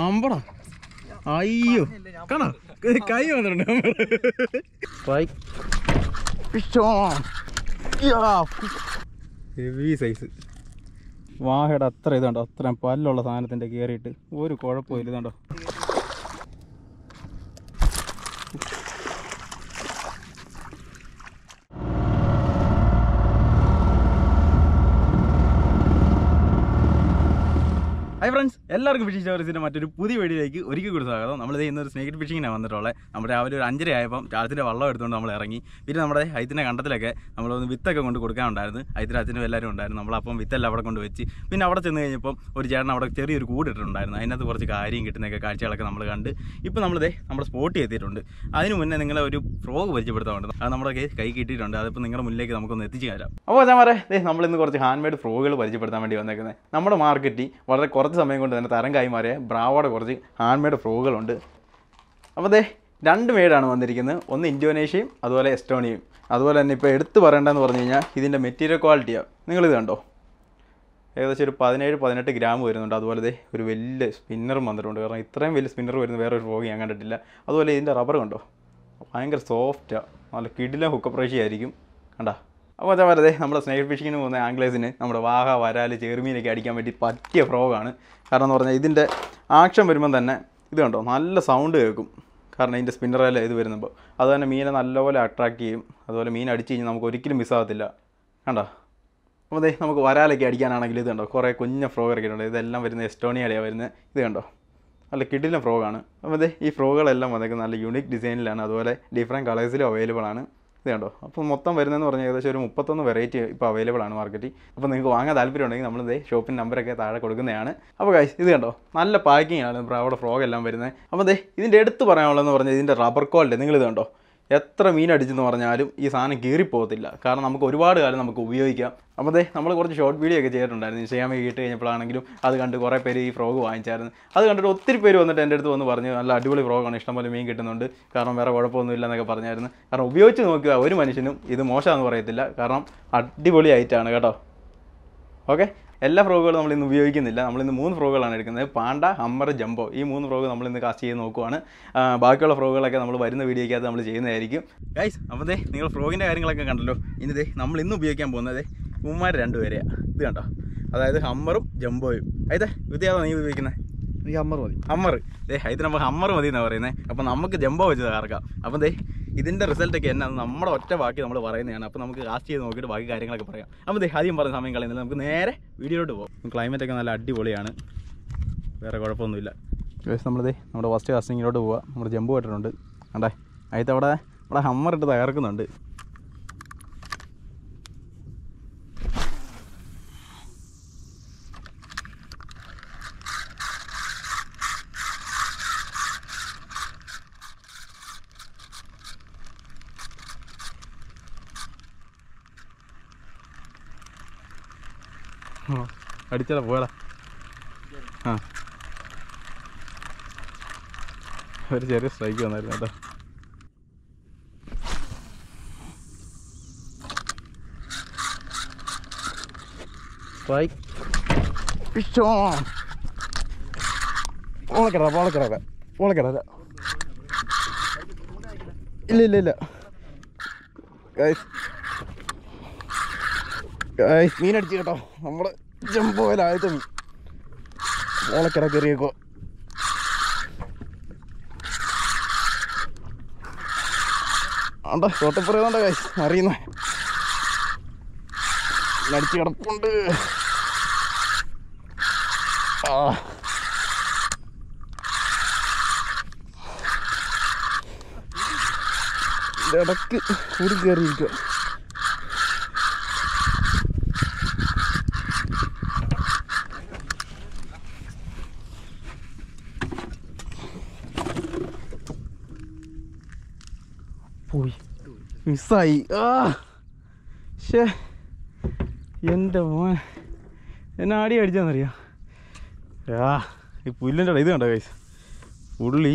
അമ്പടാ അയ്യോ. കാണാ? കൈ വന്നിട്ടുണ്ട് ഹെവി സൈസ് വാഹയുടെ അത്ര ഇതുണ്ടോ? അത്രയും പല്ലുള്ള സാധനത്തിന്റെ കയറിയിട്ട് ഒരു കുഴപ്പമില്ല ഇതുണ്ടോ? ഹായ് ഫ്രണ്ട്സ് എല്ലാവർക്കും ഫിഷിംഗ് സ്റ്റോറീസിന്റെ മറ്റൊരു പുതിയ വീഡിയോയിലേക്ക് ഒരിക്കൽ കൂടി സ്വാഗതം. നമ്മളിത് ഇന്നൊരു സ്നേക്ക് ഫിഷിങ്ങിനാണ് വന്നിട്ടുള്ളത് നമ്മുടെ രാവിലെ ഒരു അഞ്ചര ആയപ്പം ചാർജിന്റെ വള്ളം എടുത്തുകൊണ്ട് നമ്മൾ ഇറങ്ങി. പിന്നെ നമ്മുടെ ഹൈത്തിന്റെ കണ്ടത്തിലൊക്കെ നമ്മളൊന്ന് വിത്തൊക്കെ കൊണ്ട് കൊടുക്കാനുണ്ടായിരുന്നു ഹൈത്തിന്റെ അച്ഛനും എല്ലാവരും ഉണ്ടായിരുന്നു. നമ്മൾ അപ്പം വിത്തെല്ലാം അവിടെ കൊണ്ട് വെച്ച്. പിന്നെ അവിടെ ചെന്ന് കഴിഞ്ഞപ്പം ഒരു ചേട്ടൻ അവിടെ ചെറിയൊരു കൂടിട്ടുണ്ടായിരുന്നു അതിനകത്ത് കുറച്ച് കാര്യം കിട്ടുന്നൊക്കെ കാഴ്ചകളൊക്കെ നമ്മൾ കണ്ട്. ഇപ്പോൾ നമ്മളിതേ നമ്മുടെ സ്പോട്ട് എത്തിയിട്ടുണ്ട്. അതിന് മുന്നേ നിങ്ങളെ ഒരു ഫ്രോഗ് പരിചയപ്പെടുത്താറുണ്ട് അത് നമ്മുടെ കൈ കിട്ടിയിട്ടുണ്ട്. അതിപ്പോൾ നിങ്ങളുടെ മുന്നിലേക്ക് നമുക്കൊന്ന് എത്തിച്ചു തരാം അപ്പോൾ ഞാൻ പറയാം നമ്മളിന്ന് കുറച്ച് ഹാൻഡ് മെയ്ഡ് ഫ്രോഗുകൾ പരിചയപ്പെടുത്താൻ വേണ്ടി വന്നേക്കുന്നത് നമ്മുടെ മാർക്കറ്റിൽ വളരെ കുറച്ച് സമയം കൊണ്ട് തന്നെ തരം കൈമാറിയ ബ്രാവോടെ കുറച്ച് ഹാൻഡ് മെയ്ഡ് അപ്പോൾ അതെ രണ്ട് മെയ്ഡാണ് വന്നിരിക്കുന്നത്. ഒന്ന് ഇൻഡോനേഷ്യയും അതുപോലെ എസ്റ്റോണിയയും അതുപോലെ തന്നെ ഇപ്പോൾ എടുത്തു പറയേണ്ടതെന്ന് പറഞ്ഞു കഴിഞ്ഞാൽ ഇതിന്റെ മെറ്റീരിയൽ ക്വാളിറ്റിയാണ് നിങ്ങളിത് കണ്ടോ? ഏകദേശം ഒരു പതിനേഴ് പതിനെട്ട് ഗ്രാം വരുന്നുണ്ട്. അതുപോലെ ദേ ഒരു വലിയ സ്പിന്നറും വന്നിട്ടുണ്ട്. കാരണം ഇത്രയും വലിയ സ്പിന്നർ വരുന്ന വേറെ ഒരു ഫ്രോഗ് ഞാൻ കണ്ടിട്ടില്ല. അതുപോലെ ഇതിന്റെ റബ്ബർ കണ്ടോ? ഭയങ്കര സോഫ്റ്റാണ് നല്ല കിടില ഹുക്കപ്രേഷി ആയിരിക്കും. കണ്ടാ? അപ്പോൾ അതാ പറയുന്നത് നമ്മുടെ സ്നേഹ ഫിഷിങ്ങിന് പോകുന്ന ആംഗ്ലേഴ്സിന് നമ്മുടെ വാഹ വരാൽ ചെറുമീനൊക്കെ അടിക്കാൻ വേണ്ടി പറ്റിയ ഫ്രോഗാണ് കാരണം എന്ന് പറഞ്ഞാൽ ഇതിന്റെ ആക്ഷൻ വരുമ്പം തന്നെ ഇത് കണ്ടോ നല്ല സൗണ്ട് കേൾക്കും. കാരണം ഇതിന്റെ സ്പിന്നറെല്ലാം ഇത് വരുമ്പോൾ അത് തന്നെ മീനെ നല്ലപോലെ അട്രാക്ട് ചെയ്യും. അതുപോലെ മീൻ അടിച്ചു കഴിഞ്ഞാൽ നമുക്ക് ഒരിക്കലും മിസ്സാകത്തില്ല കണ്ടോ? അപ്പോൾ അതെ നമുക്ക് വരാലൊക്കെ അടിക്കാനാണെങ്കിൽ ഇത് കണ്ടോ കുറേ കുഞ്ഞ ഫ്രോഗൊക്കെ ഉണ്ട് ഇതെല്ലാം വരുന്നത് എസ്റ്റോണിയാലെയാണ് വരുന്നത്. ഇത് കണ്ടോ? നല്ല കിടിലം ഫ്രോഗാണ് അപ്പോൾ അതെ ഈ ഫ്രോഗുകളെല്ലാം വന്നേക്കുന്നത് നല്ല യൂണിക് ഡിസൈനിലാണ് അതുപോലെ ഡിഫറെന്റ് കളേഴ്സിലും അവൈലബിൾ ആണ്. ഇത് കണ്ടോ? അപ്പോൾ മൊത്തം വരുന്നതെന്ന് പറഞ്ഞാൽ ഏകദേശം ഒരു മുപ്പത്തൊന്ന് വെറൈറ്റി ഇപ്പോൾ അവൈലബിൾ ആണ് മാർക്കറ്റിൽ അപ്പോൾ നിങ്ങൾക്ക് വാങ്ങാൻ താല്പര്യം ഉണ്ടെങ്കിൽ നമ്മൾ ഇതേ ഷോപ്പിന്റെ നമ്പറൊക്കെ താഴെ കൊടുക്കുന്നതാണ്. അപ്പോൾ ഗൈസ് ഇത് കണ്ടോ? നല്ല പാക്കിംഗ് ആണ്. അവിടെ ഫ്രോഗ് എല്ലാം വരുന്നത്. അപ്പോൾ ദേ ഇതിന്റെ എടുത്ത് പറയാനുള്ളതെന്ന് പറഞ്ഞാൽ ഇതിന്റെ റബ്ബർ ക്വാളിറ്റി നിങ്ങൾ ഇത് കണ്ടോ? എത്ര മീൻ അടിച്ചെന്ന് പറഞ്ഞാലും ഈ സാധനം കീറിപ്പോകത്തില്ല. കാരണം നമുക്ക് ഒരുപാട് കാലം നമുക്ക് ഉപയോഗിക്കാം. അപ്പോൾ അതെ നമ്മൾ കുറച്ച് ഷോർട്ട് വീഡിയോ ഒക്കെ ചെയ്തിട്ടുണ്ടായിരുന്നു. ഇൻസ്റ്റാഗ്രാമിൽ ഇട്ട് കഴിഞ്ഞപ്പോഴാണെങ്കിലും അത് കണ്ട് കുറേ പേര് ഈ ഫ്രോഗ് വാങ്ങിച്ചായിരുന്നു. അത് കണ്ടിട്ട് ഒത്തിരി പേര് വന്നിട്ട് എന്റെ അടുത്ത് വന്ന് പറഞ്ഞു നല്ല അടിപൊളി ഫ്രോഗാണ് ഇഷ്ടംപോലെ മീൻ കിട്ടുന്നുണ്ട്. കാരണം വേറെ കുഴപ്പമൊന്നുമില്ല എന്നൊക്കെ പറഞ്ഞായിരുന്നു. കാരണം ഉപയോഗിച്ച് നോക്കുക ഒരു മനുഷ്യനും ഇത് മോശമാണെന്ന് പറയത്തില്ല. കാരണം അടിപൊളി ആയിട്ടാണ് കേട്ടോ. ഓക്കെ എല്ലാ ഫ്രോഗുകളും നമ്മൾ ഇന്ന് ഉപയോഗിക്കുന്നില്ല. നമ്മളിന്ന് മൂന്ന് ഫ്രോഗുകളാണ് എടുക്കുന്നത്. Panda Hammer Jumbo. ഈ മൂന്ന് ഫ്രോഗ് നമ്മൾ ഇന്ന് കാസ്റ്റ് ചെയ്ത് നോക്കുവാണ്. ബാക്കിയുള്ള ഫ്രോഗുകളൊക്കെ നമ്മൾ വരുന്ന വീഡിയോയ്ക്കകത്ത് നമ്മൾ ചെയ്യുന്നതായിരിക്കും. ഗൈസ് അപ്പോൾ ദേ നിങ്ങൾ ഫ്രോഗിന്റെ കാര്യങ്ങളൊക്കെ കണ്ടല്ലോ. ഇനി ദേ നമ്മൾ ഇന്ന് ഉപയോഗിക്കാൻ പോകുന്നത് ഉമ്മാർ രണ്ടുപേരെയാണ് ഇത് കണ്ടോ? അതായത് ഹമ്മറും ജംബോയും. അതെ വിദ്യാഭ്യാസം നീ ഉപയോഗിക്കുന്നത്? ഹമ്മർ മതി. ഹമ്മർ. ദേ ഇത് നമുക്ക് ഹമ്മർ മതി എന്നാണ് പറയുന്നത് അപ്പോൾ നമുക്ക് ജംബോ വെച്ച് തകർക്കാം. അപ്പം ദേ ഇതിന്റെ റിസൾട്ടൊക്കെ എന്നാ? നമ്മുടെ ഒറ്റ ബാക്കി നമ്മൾ പറയുന്നതാണ്. അപ്പോൾ നമുക്ക് കാസ്റ്റ് ചെയ്ത് നോക്കിയിട്ട് ബാക്കി കാര്യങ്ങളൊക്കെ പറയാം. അപ്പോൾ ദേ ആദ്യം പറഞ്ഞ സമയം കളയുന്നില്ല നമുക്ക് നേരെ വീഡിയോയിലോട്ട് പോകും ക്ലൈമറ്റ് ഒക്കെ നല്ല അടിപൊളിയാണ്. വേറെ കുഴപ്പമൊന്നുമില്ല. നമ്മളിതേ നമ്മുടെ ഫസ്റ്റ് കാസ്റ്റിങ്ങിലോട്ട് പോവുക നമ്മുടെ ജമ്പ് കെട്ടിട്ടുണ്ട് കണ്ടേ? അതിൽ അവിടെ അവിടെ ഹമ്മർ ഇട്ട് തകർക്കുന്നുണ്ട് ആ, അടിച്ചടാ പോയടാ. ആ. ഒരു ചെറിയ സ്ട്രൈക്ക് വന്നായിരുന്നു കേട്ടോ. സ്ട്രൈക്ക് ഓളക്കട ഇല്ല ഇല്ല ഇല്ല. ഗൈസ് ഗൈസ് കേട്ടോ. നമ്മുടെ ജമ്പോയിലായത് മീൻ ഓളക്കട കയറിയേക്കോ ആണ്ട തോട്ടപ്പുറയുന്നുണ്ട് ഗൈസ് അറിയുന്ന. അടിച്ച് കിടപ്പുണ്ട്. ആ. ഇടയ്ക്ക് കൂടി കയറിയിരിക്കുക പോയി. മിസ്സായി. ആ ഷേ എന്റെ മോൻ എന്നെ ആടി അടിച്ചാന്നറിയാം? ആ ഈ പുല്ലിന്റെ ഇത് കണ്ടോ കൈസ് ഉള്ളി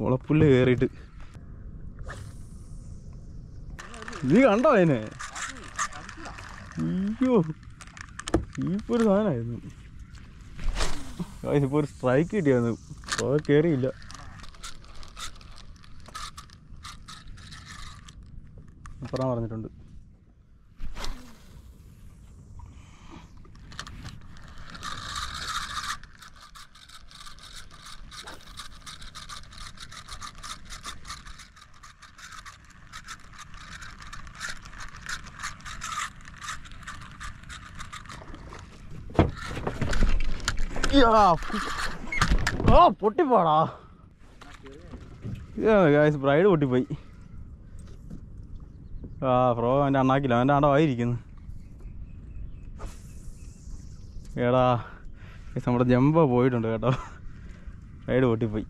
മുളപ്പുല്ല് കയറിയിട്ട് നീ കണ്ടോ അതിനെ? അയ്യോ ഇപ്പോൾ ഒരു സാധനമായിരുന്നു. ഇപ്പോൾ ഒരു സ്ട്രൈക്ക് കിട്ടിയായിരുന്നു. അപ്പോൾ കയറിയില്ല അപ്പുറം പറഞ്ഞിട്ടുണ്ട്. പൊട്ടിപ്പോടാ. ഗായ്സ് ബ്രൈഡ് പൊട്ടിപ്പോയി. ആ ഫ്രോ അവന്റെ അണ്ണാക്കില്ല. അവന്റെ അടവായിരിക്കുന്നു എടാ നമ്മുടെ ജമ്പ പോയിട്ടുണ്ട് കേട്ടോ. റൈഡ് പൊട്ടിപ്പോയി.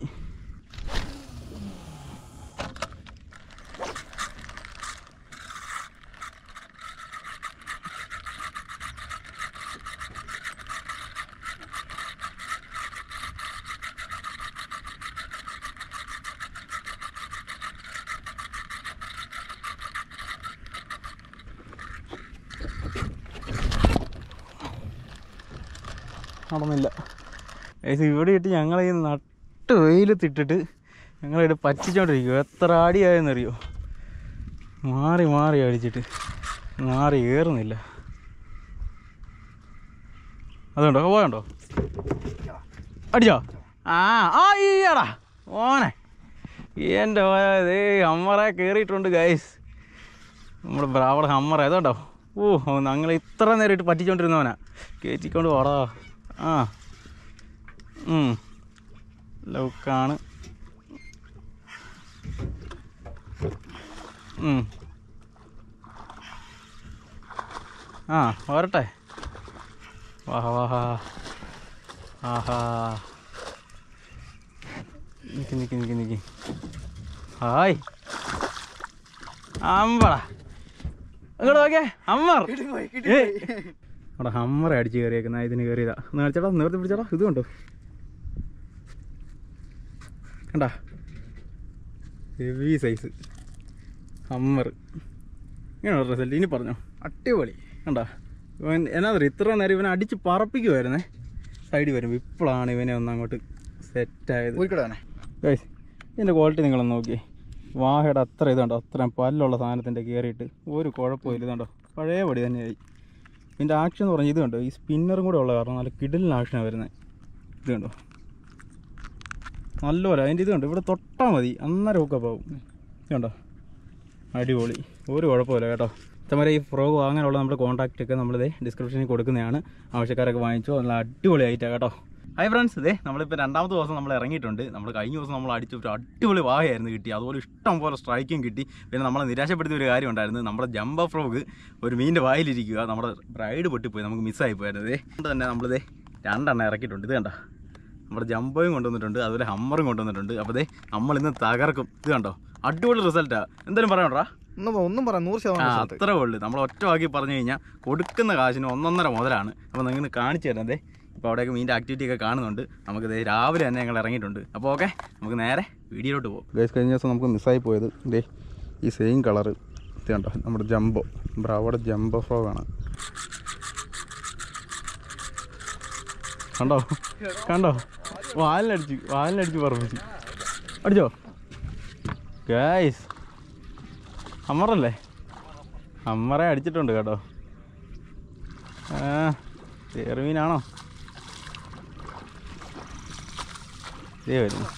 നടന്നില്ല. ഇവിടെ ഇട്ട് ഞങ്ങളെ ഈ നട്ട് വെയിലത്തിട്ടിട്ട് ഞങ്ങളിവിടെ പറ്റിച്ചോണ്ടിരിക്കും എത്ര അടിയായെന്നറിയോ? മാറി മാറി അടിച്ചിട്ട്. മാറി ഏറുന്നില്ല. അതുണ്ടോ? പോയണ്ടോ അടിച്ചോ? ആ ആ ഈയടാ ഓനെ എന്റെ ദേ അമ്മറെ കയറിയിട്ടുണ്ട് ഗൈസ് നമ്മുടെ ബ്രാവടെ അമ്മറ ഏതാണ്ടോ ഓ ഞങ്ങൾ ഇത്ര നേരം ഇട്ട് പറ്റിച്ചോണ്ടിരുന്നവനാ. കയറ്റിക്കൊണ്ട് പോടാ ആ. ലൗക്കാണ്. ആ വരട്ടെ. വാഹ വാഹ ആഹാ. നിക്ക് നിക്ക് നിക്ക് നിക്ക്. ഹായ്. അമ്പടാ അങ്ങോട്ട് നോക്കേ അമ്മർ. ഏയ്. അവിടെ ഹമ്മറ അടിച്ച് കയറിയേക്കുന്ന. ഇതിന് കയറിയതാ. ഒന്ന് കാണിച്ചേടാ പിടിച്ചടാ. ഇത് കണ്ടോ? കണ്ടാ? ഹെവി സൈസ് ഹമ്മർ ഇങ്ങനെയുള്ള റിസൾട്ട് ഇനി പറഞ്ഞോ? അടിപൊളി. കണ്ടാ? ഇവൻ എന്നാ പറയുക ഇത്ര നേരം ഇവനെ അടിച്ച് പറപ്പിക്കുമായിരുന്നേ സൈഡിൽ വരുമ്പോൾ ഇപ്പോഴാണ് ഇവനെ ഒന്ന് അങ്ങോട്ട് സെറ്റായത് ഗൈസ് ഇതിന്റെ ക്വാളിറ്റി നിങ്ങളൊന്ന് നോക്കി വാഹയുടെ അത്ര ഇതുണ്ടോ? അത്രയും പല്ലുള്ള സാധനത്തിന്റെ കയറിയിട്ട് ഒരു കുഴപ്പമില്ല ഇതുണ്ടോ? പഴയ പടി തന്നെയായി. ഇതിന്റെ ആക്ഷൻ എന്ന് പറഞ്ഞാൽ ഇത് കണ്ടോ? ഈ സ്പിന്നറും കൂടെ ഉള്ള കാരണം നല്ല കിടലിന് ആക്ഷനാണ് വരുന്നത് ഇത് കണ്ടോ? നല്ലപോലെ. അതിന്റെ ഇത് കണ്ടോ? ഇവിടെ തൊട്ടാൽ മതി. അന്നേരം ഒക്കെ പോകും ഇത് കണ്ടോ? അടിപൊളി. ഒരു കുഴപ്പമില്ല കേട്ടോ. ഇത്തമാരെ ഈ ഫ്രോഗ് അങ്ങനെയുള്ള നമ്മുടെ കോൺടാക്റ്റൊക്കെ നമ്മളിത് ഡിസ്ക്രിപ്ഷനിൽ കൊടുക്കുന്നതാണ്. ആവശ്യക്കാരൊക്കെ വാങ്ങിച്ചോ. നല്ല അടിപൊളി ആയിട്ടാണ് കേട്ടോ. ഹായ് ഫ്രണ്ട്സ് ഇതേ നമ്മളിപ്പോൾ രണ്ടാമത്തെ ദിവസം നമ്മൾ ഇറങ്ങിയിട്ടുണ്ട്. നമ്മൾ കഴിഞ്ഞ ദിവസം നമ്മൾ അടിച്ച ഒരു അടിപൊളി വാഹയായിരുന്നു കിട്ടി. അതുപോലെ ഇഷ്ടം പോലെ സ്ട്രൈക്കും കിട്ടി. പിന്നെ നമ്മളെ നിരാശപ്പെടുത്തിയ ഒരു കാര്യം ഉണ്ടായിരുന്നു. നമ്മുടെ ജമ്പ ഫ്രോഗ് ഒരു മീനിന്റെ വായിലിരിക്കുക. നമ്മുടെ ബ്രൈഡ് പൊട്ടിപ്പോയി. നമുക്ക് മിസ്സായി പോയായിരുന്നു. ഇതേ അതുകൊണ്ട് തന്നെ നമ്മളിതേ രണ്ടെണ്ണം ഇറക്കിയിട്ടുണ്ട്. ഇത് കണ്ടോ നമ്മുടെ ജമ്പയും കൊണ്ടുവന്നിട്ടുണ്ട്. അതുപോലെ ഹമ്മറും കൊണ്ടുവന്നിട്ടുണ്ട്. അപ്പോൾ ദേ നമ്മൾ ഇന്ന് തകർക്കും. ഇത് കണ്ടോ? അടിപൊളി റിസൾട്ടാണ് എന്തായാലും പറയണ്ടാ ഒന്നും ഒന്നും പറയാം നൂറ് ശതമാനം അത്രേ ഉള്ളൂ. നമ്മൾ ഒറ്റവാക്കി പറഞ്ഞു കഴിഞ്ഞാൽ കൊടുക്കുന്ന കാശിന് ഒന്നൊന്നര മുതലാണ്. അപ്പോൾ നിങ്ങൾ കാണിച്ചു തരാം ദേ ഇപ്പോൾ അവിടെയൊക്കെ മീന്റെ ആക്ടിവിറ്റി ഒക്കെ കാണുന്നുണ്ട്. നമുക്ക് രാവിലെ തന്നെ ഞങ്ങൾ ഇറങ്ങിയിട്ടുണ്ട്. അപ്പോൾ ഓക്കെ നമുക്ക് നേരെ വീഡിയോയിലോട്ട് പോകും ഗൈസ് കഴിഞ്ഞ ദിവസം നമുക്ക് മിസ്സായി പോയത് ദേ ഈ സെയിം കളറ് ഇത് കണ്ടോ? നമ്മുടെ ജംബോ ബ്രാവോടെ ജംബോ ഫ്രോഗ് ആണ്. കണ്ടോ? കണ്ടോ? വാലിനടിച്ച് വാലിനടിച്ച് പറഞ്ഞു അടിച്ചോ? ഗൈസ് അമ്മറല്ലേ അമ്മറെ അടിച്ചിട്ടുണ്ട് കേട്ടോ. ചെറുമീനാണോ ദേ വരുന്നു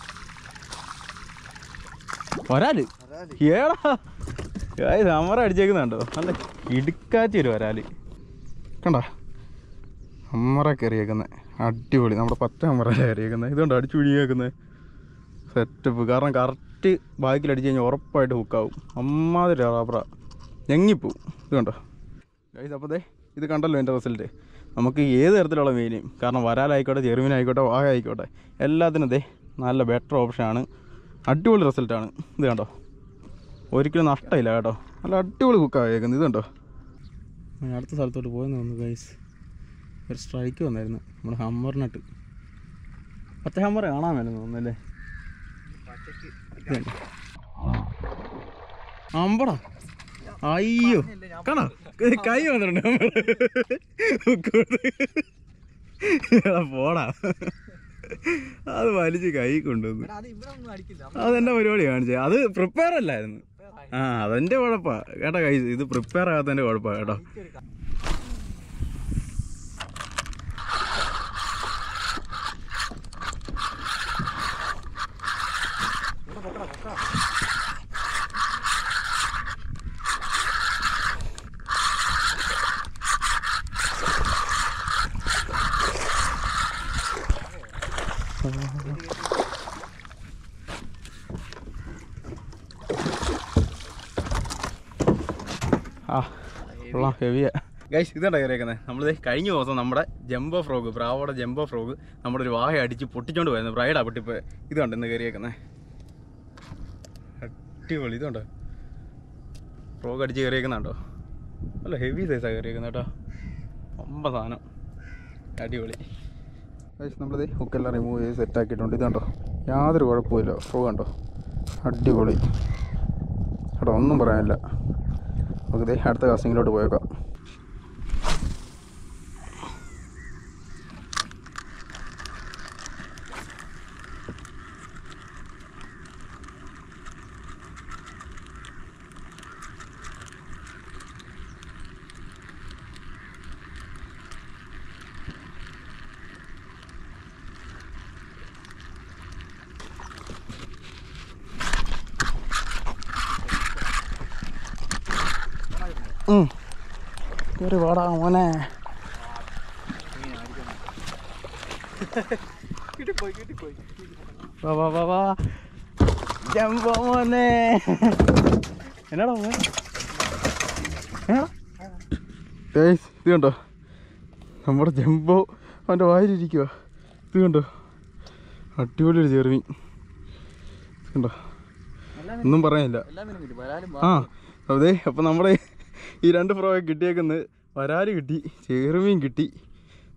ഒരാൽ ഏടാ അമ്മറ അടിച്ചേക്കുന്നുണ്ടോ? നല്ല ഇടുക്കാച്ചി ഒരു വരാൽ. കണ്ട? അമ്മറ കയറിയേക്കുന്നത് അടിപൊളി. നമ്മുടെ പച്ച അമ്മറ കയറിയേക്കുന്നത് ഇതുകൊണ്ട് അടിച്ചു പിടിയേക്കുന്നത് സെറ്റപ്പ് കാരണം കറക്റ്റ് ബാക്കിൽ അടിച്ചു കഴിഞ്ഞാൽ ഉറപ്പായിട്ട് ഹുക്കാവും അമ്മാതിരി റാബ്ര ഞെങ്ങിപ്പോവും. ഇത് കണ്ടോ ഗൈസ് അപ്പോൾ ദേ ഇത് കണ്ടല്ലോ എന്റെ റിസൾട്ട് നമുക്ക് ഏത് തരത്തിലുള്ള മീനും കാരണം വരാലായിക്കോട്ടെ ചെറുമീനായിക്കോട്ടെ വാഴ ആയിക്കോട്ടെ എല്ലാത്തിനും ഇതേ നല്ല ബെറ്റർ ഓപ്ഷനാണ് അടിപൊളി റിസൾട്ടാണ് ഇത് കണ്ടോ? ഒരിക്കലും നഷ്ടമില്ല കേട്ടോ. നല്ല അടിപൊളി കുക്കാണ് കേൾക്കുന്നത് ഇത് കണ്ടോ? ഞാൻ അടുത്ത സ്ഥലത്തോട്ട് പോയെന്ന് തോന്നുന്നു ഗൈസ് ഒരു സ്ട്രൈക്ക് വന്നായിരുന്നു. നമ്മുടെ ഹമ്മറിനട്ട് പച്ച ഹമ്മർ കാണാൻ വേണമെന്ന് തോന്നുന്നല്ലേ അമ്പടാ. അയ്യോ. കാണോ കൈ വന്നിട്ടുണ്ട്. പോടാ. അത് വലിച്ച് കൈ കൊണ്ടുവന്നു. അതെന്റെ പരിപാടി കാണിച്ചേ? അത് പ്രിപ്പയർ അല്ലായിരുന്നു. ആ അതെന്റെ കുഴപ്പാ. കേട്ടോ കൈ ഇത് പ്രിപ്പയർ ആകാത്തതിന്റെ കുഴപ്പാ കേട്ടോ. ആ ഹെവിയാ ഗൈസ് ഇതാ കയറിയേക്കുന്നത് നമ്മൾ കഴിഞ്ഞ ദിവസം നമ്മുടെ ജംബോ ഫ്രോഗ് ബ്രാവോടെ ജംബോ ഫ്രോഗ് നമ്മുടെ ഒരു വാഹ അടിച്ച് പൊട്ടിച്ചോണ്ട് പോയിരുന്നു ബ്രൈഡാ പൊട്ടിപ്പോ ഇത് കണ്ട് ഇന്ന് കയറിയേക്കുന്നത് അടിപൊളി ഇതുണ്ട്? ഫ്രോഗ് അടിച്ച് കയറിയേക്കുന്നുണ്ടോ അല്ല ഹെവി സൈസാണ് കയറിയേക്കുന്നത് കേട്ടോ. ഒമ്പ സാധനം. അടിപൊളി. ഗൈസ് നമ്മളിത് ഹുക്കെല്ലാം റിമൂവ് ചെയ്ത് സെറ്റ് ആക്കിയിട്ടുണ്ട്. ഇത് കണ്ടോ യാതൊരു കുഴപ്പമില്ല ഫ്രോ കണ്ടോ? അടിപൊളി. കേട്ടോ ഒന്നും പറയാനില്ല. നമുക്ക് അടുത്ത കാസ്റ്റിങ്ങിലോട്ട് പോയേക്കാം. കയറി വാടാ മോനെ. കിട്ടിപ്പോയി കിട്ടിപ്പോയി വാ വാ വാ വാ. ജമ്പോ മോനെ. എന്നാടാ മോനെ? ഇത് കണ്ടോ? നമ്മുടെ ജംബോ അവന്റെ വായിലിരിക്കുക ഇത് കണ്ടോ? അടിപൊളി ഒരു ചെറുമീൻ കണ്ടോ? ഒന്നും പറയാനില്ല. ആ അതെ അപ്പം നമ്മുടെ ഈ രണ്ട് ഫ്രോയെ കിട്ടിയേക്കുന്നത് വരാൽ കിട്ടി ചെറുമീൻ കിട്ടി.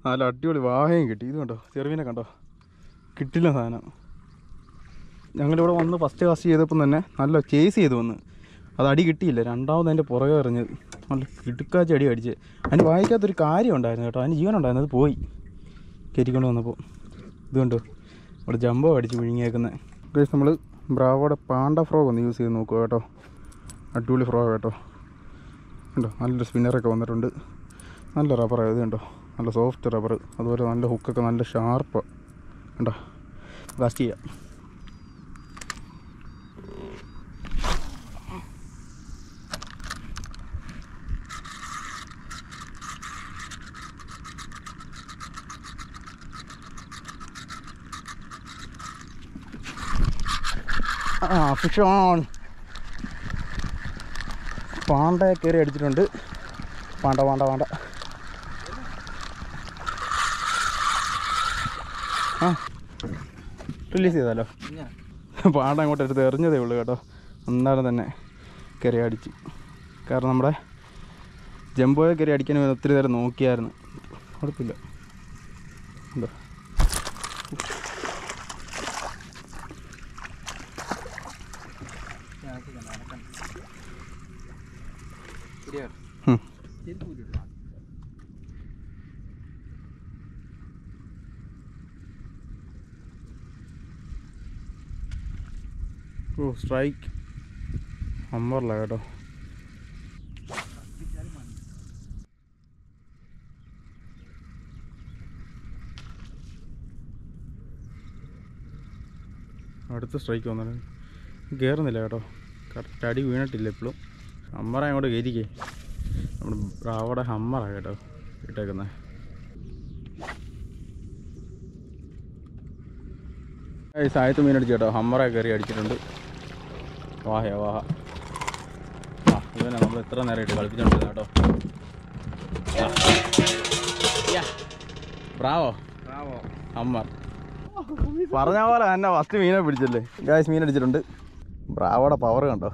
നല്ല അടിപൊളി വാഹയും കിട്ടി. ഇത് കണ്ടോ? ചെറുമീനെ കണ്ടോ? കിട്ടില്ല സാധനം. ഞങ്ങളിവിടെ വന്ന് ഫസ്റ്റ് കാസ്റ്റ് ചെയ്തപ്പം തന്നെ നല്ല ചേസ് ചെയ്ത് വന്ന്. അത് അടി കിട്ടിയില്ല. രണ്ടാമത് അതിന്റെ പുറകെ എറിഞ്ഞത് നല്ല കിടുക്കാച്ച അടി അടിച്ച്. അതിന് വായിക്കാത്തൊരു കാര്യം ഉണ്ടായിരുന്നു കേട്ടോ. അതിന് ജീവൻ അത് പോയി. കയറ്റിക്കൊണ്ട് വന്നപ്പോൾ ഇത് കണ്ടോ? ഇവിടെ ജമ്പോ അടിച്ച് വിഴുങ്ങിയേക്കുന്നത് നമ്മൾ ബ്രാവോടെ പാണ്ട ഫ്രോഗ് ഒന്ന് യൂസ് ചെയ്ത് നോക്കുക കേട്ടോ. അടിപൊളി ഫ്രോഗ് കേട്ടോ. കണ്ടോ നല്ലൊരു സ്പിന്നറൊക്കെ വന്നിട്ടുണ്ട്. നല്ല റബ്ബർ ഇത് കണ്ടോ? നല്ല സോഫ്റ്റ് റബ്ബർ അതുപോലെ നല്ല ഹുക്കൊക്കെ നല്ല ഷാർപ്പ് കണ്ടോ? കാസ്റ്റ് ചെയ്യാം. ആ ഫിഷ് ഓൺ പാണ്ട കയറി അടിച്ചിട്ടുണ്ട്. Panda Panda Panda. റിലീസ് ചെയ്താലോ? പാണ്ട അങ്ങോട്ട് എടുത്ത് എറിഞ്ഞതേ ഉള്ളൂ കേട്ടോ. അന്നേരം തന്നെ കയറി അടിച്ചു. കാരണം നമ്മുടെ ജംബോയെ കയറി അടിക്കാൻ ഒത്തിരി നേരം നോക്കിയായിരുന്നു. കുഴപ്പമില്ല. ഉണ്ടോ? ഓ സ്ട്രൈക്ക് അമ്പറില്ല കേട്ടോ. അടുത്ത സ്ട്രൈക്ക് വന്നിട്ട് കയറുന്നില്ല കേട്ടോ. കറക്റ്റ് അടി വീണിട്ടില്ല ഇപ്പോഴും ഹമ്മറ അങ്ങോട്ട് കയറ്റിക്കേ നമ്മുടെ ബ്രാവയുടെ ഹമ്മറാണ് കേട്ടോ ഇട്ടേക്കുന്നത് സായത്ത് മീൻ അടിച്ചു കേട്ടോ. ഹമ്മറ കയറി അടിച്ചിട്ടുണ്ട്. വാഹയാ വാഹ. ആ ഇവനെ നമ്മൾ എത്ര നേരമായിട്ട് കളിപ്പിച്ചോണ്ടിരുന്ന കേട്ടോ. ബ്രാവോ? ബ്രാവോ. അമ്മർ പറഞ്ഞ പോലെ തന്നെ ഫസ്റ്റ് മീനെ പിടിച്ചല്ലേ. ഗായ്സ് മീൻ അടിച്ചിട്ടുണ്ട്. ബ്രാവോടെ പവർ കണ്ടോ?